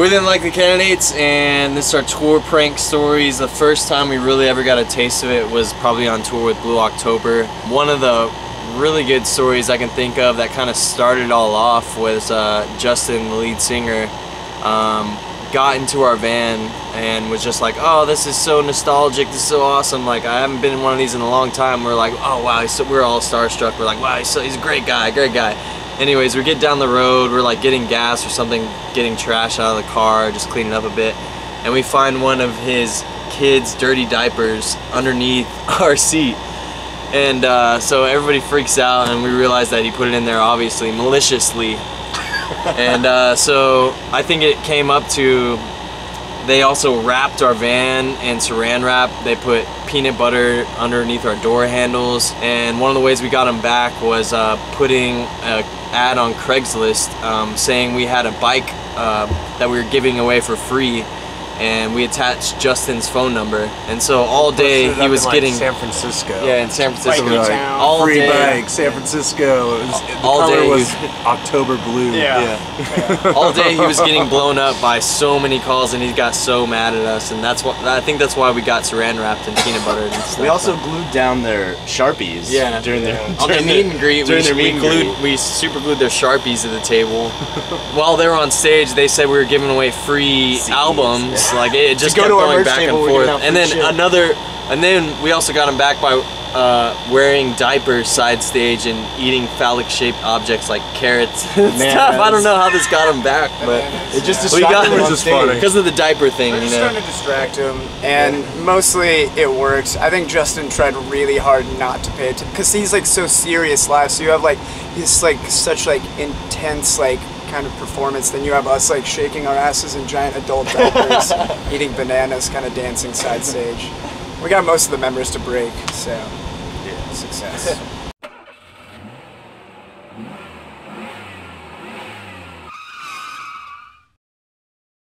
We The Unlikely Candidates, and this is our tour prank stories. The first time we really ever got a taste of it was probably on tour with Blue October. One of the really good stories I can think of that kind of started all off was uh, Justin, the lead singer, um, got into our van and was just like, oh, this is so nostalgic, this is so awesome. Like, I haven't been in one of these in a long time. We're like, oh, wow, so, we're all starstruck. We're like, wow, he's, so, he's a great guy, great guy. Anyways, we get down the road, we're like getting gas or something, getting trash out of the car, just cleaning up a bit, and we find one of his kids' dirty diapers underneath our seat. And uh, so everybody freaks out, and we realize that he put it in there obviously maliciously. And uh, so I think it came up to they also wrapped our van in saran wrap. They put peanut butter underneath our door handles. And one of the ways we got them back was uh, putting an ad on Craigslist um, saying we had a bike uh, that we were giving away for free and we attached Justin's phone number. And so all day he was in, like, getting San Francisco. yeah in San Francisco. Biker Like, all free day. bike, San Francisco. It was, the All color day was you- October blue. Yeah. all day he was getting blown up by so many calls and he got so mad at us and that's what I think that's why we got saran wrapped in peanut butter and stuff. We also glued down their sharpies. Yeah. During their on the meet and greet, we, during their we meet and glued, greet. we super glued their sharpies to the table. While they were on stage, they said we were giving away free CDs, albums. Like it just go kept to our going merch back and table, forth. And then shit. another, and then we also got him back by uh, wearing diapers side stage and eating phallic shaped objects like carrots and stuff. I don't know how this got him back, but It just we got distracted him just funny. because of the diaper thing, We're you just know. trying to distract him, and mostly it works. I think Justin tried really hard not to pay attention because he's like so serious live. So you have like he's like such like intense like kind of performance. Then you have us like shaking our asses in giant adult diapers, eating bananas, kind of dancing side stage. We got most of the members to break, so yeah, success.